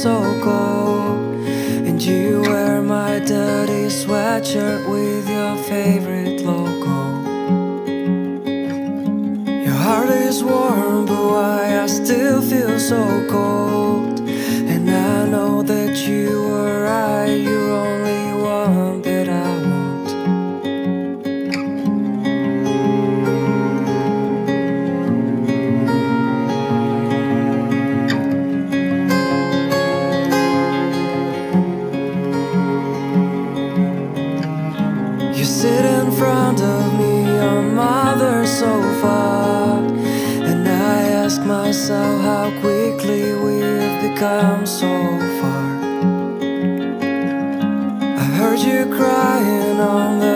so cold. And you wear my dirty sweatshirt with your favorite logo. Your heart is warm but why I still feel so cold? We've so far. I heard you crying on the